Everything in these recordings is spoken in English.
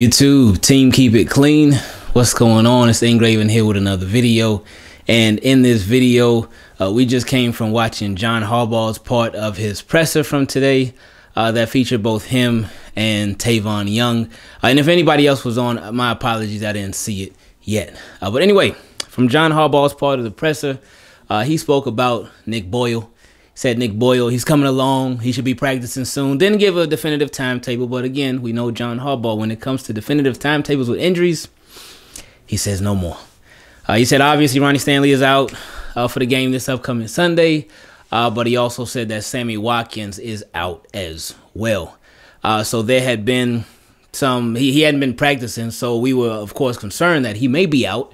YouTube team, keep it clean. What's going on? It's Ingraven here with another video. And in this video, uh, we just came from watching John Harbaugh's part of his presser from today uh, that featured both him and Tavon Young. Uh, and if anybody else was on, my apologies, I didn't see it yet. Uh, but anyway, from John Harbaugh's part of the presser, uh, he spoke about Nick Boyle said Nick Boyle, he's coming along. He should be practicing soon. Didn't give a definitive timetable, but again, we know John Harbaugh, when it comes to definitive timetables with injuries, he says no more. Uh, he said obviously Ronnie Stanley is out uh, for the game this upcoming Sunday, uh, but he also said that Sammy Watkins is out as well. Uh, so there had been some, he, he hadn't been practicing, so we were, of course, concerned that he may be out,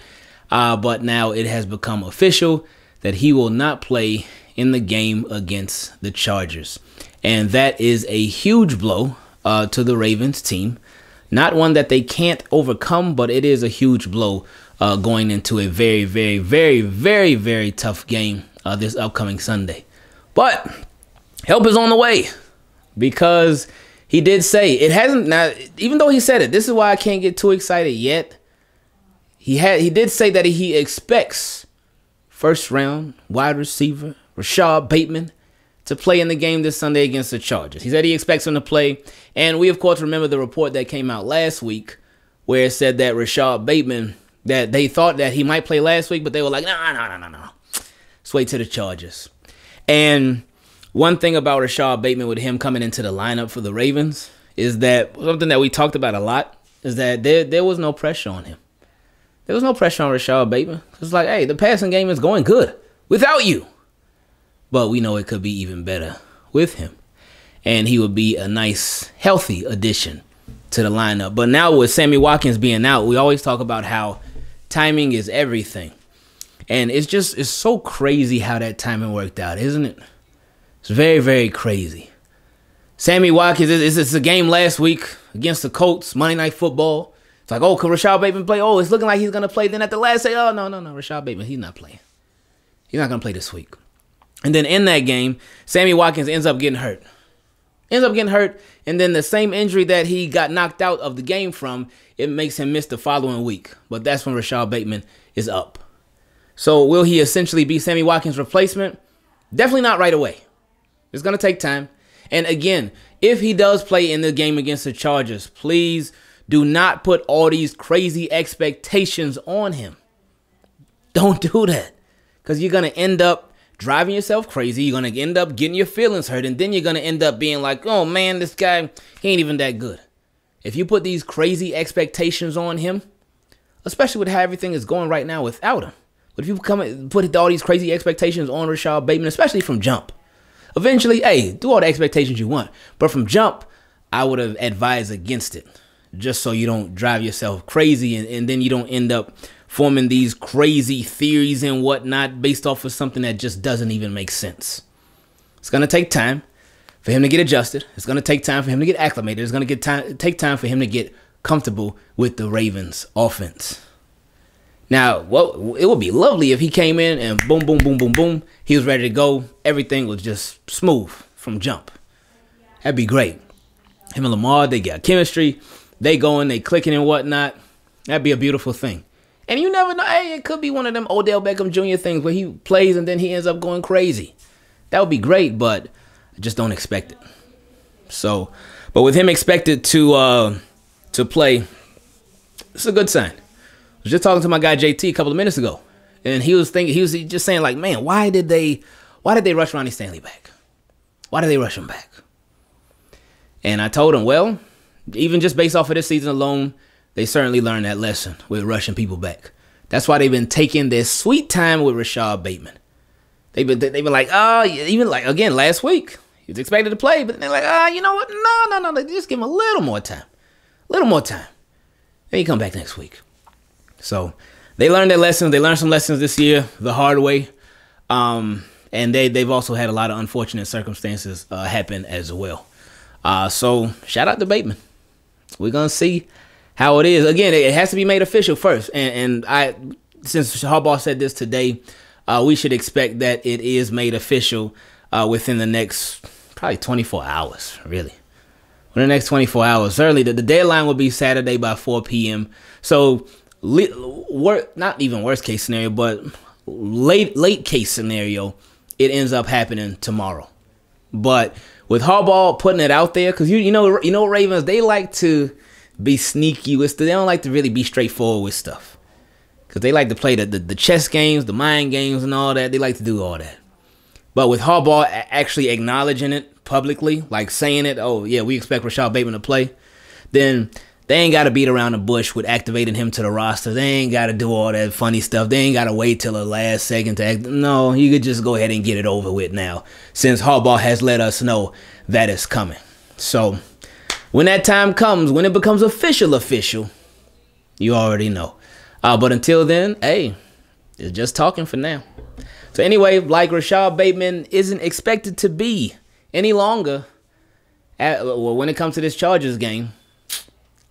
uh, but now it has become official that he will not play in the game against the Chargers. And that is a huge blow uh, to the Ravens team. Not one that they can't overcome, but it is a huge blow uh, going into a very, very, very, very, very tough game uh, this upcoming Sunday. But help is on the way because he did say it hasn't now even though he said it this is why i can't get too excited yet he had he did say that he expects first round wide receiver Rashod Bateman to play in the game this Sunday against the Chargers. He said he expects him to play. And we, of course, remember the report that came out last week where it said that Rashod Bateman, that they thought that he might play last week, but they were like, no, no, no, no, no. Let's wait to the Chargers. And one thing about Rashod Bateman with him coming into the lineup for the Ravens is that something that we talked about a lot is that there, there was no pressure on him. There was no pressure on Rashod Bateman. It's like, hey, the passing game is going good without you but we know it could be even better with him. And he would be a nice, healthy addition to the lineup. But now with Sammy Watkins being out, we always talk about how timing is everything. And it's just it's so crazy how that timing worked out, isn't it? It's very, very crazy. Sammy Watkins, it's, it's a game last week against the Colts, Monday Night Football. It's like, oh, can Rashod Bateman play? Oh, it's looking like he's gonna play. Then at the last say, oh no, no, no, Rashod Bateman, he's not playing. He's not gonna play this week. And then in that game, Sammy Watkins ends up getting hurt. Ends up getting hurt, and then the same injury that he got knocked out of the game from, it makes him miss the following week. But that's when Rashod Bateman is up. So will he essentially be Sammy Watkins' replacement? Definitely not right away. It's gonna take time. And again, if he does play in the game against the Chargers, please do not put all these crazy expectations on him. Don't do that. Because you're gonna end up driving yourself crazy. You're gonna end up getting your feelings hurt, and then you're gonna end up being like, "Oh man, this guy he ain't even that good." If you put these crazy expectations on him, especially with how everything is going right now without him, but if you come put all these crazy expectations on Rashod Bateman, especially from jump, eventually, hey, do all the expectations you want, but from jump, I would have advised against it, just so you don't drive yourself crazy, and, and then you don't end up forming these crazy theories and whatnot based off of something that just doesn't even make sense. It's gonna take time for him to get adjusted. It's gonna take time for him to get acclimated. It's gonna get time take time for him to get comfortable with the Ravens offense. Now, well, it would be lovely if he came in and boom, boom, boom, boom, boom, he was ready to go. Everything was just smooth from jump. That'd be great. Him and Lamar, they got chemistry. They going, they clicking and whatnot. That'd be a beautiful thing. And you never know. Hey, it could be one of them Odell Beckham Jr. things where he plays and then he ends up going crazy. That would be great, but I just don't expect it. So, but with him expected to uh, to play, it's a good sign. I was just talking to my guy JT a couple of minutes ago, and he was thinking he was just saying like, man, why did they why did they rush Ronnie Stanley back? Why did they rush him back? And I told him, well, even just based off of this season alone, they certainly learned that lesson with rushing people back. That's why they've been taking their sweet time with Rashod Bateman. They've been they've been like, oh, even like again last week he was expected to play, but they're like, ah, oh, you know what? No, no, no, they just give him a little more time, a little more time. Then he come back next week. So they learned their lessons. They learned some lessons this year the hard way, um, and they they've also had a lot of unfortunate circumstances uh, happen as well. Uh, so shout out to Bateman. We're gonna see how it is. Again, it has to be made official first. And, and I, since Harbaugh said this today, uh, we should expect that it is made official uh, within the next probably 24 hours, really. within the next 24 hours. Certainly, the, the deadline will be Saturday by 4 p.m. So, wor- not even worst case scenario, but late late case scenario, it ends up happening tomorrow. But with Harbaugh putting it out there, because you you know you know Ravens they like to be sneaky with stuff. They don't like to really be straightforward with stuff. Cause they like to play the, the, the chess games, the mind games, and all that. They like to do all that. But with Harbaugh actually acknowledging it publicly, like saying it, oh yeah, we expect Rashod Bateman to play, then they ain't got to beat around the bush with activating him to the roster. They ain't got to do all that funny stuff. They ain't got to wait till the last second to act. No, you could just go ahead and get it over with now, since Harbaugh has let us know that it's coming. So when that time comes, when it becomes official, official, you already know. Uh, but until then, hey, it's just talking for now. So anyway, like Rashod Bateman isn't expected to be any longer. At, well, when it comes to this Chargers game,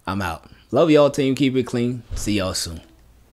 I'm out. Love y'all, team. Keep it clean. See y'all soon.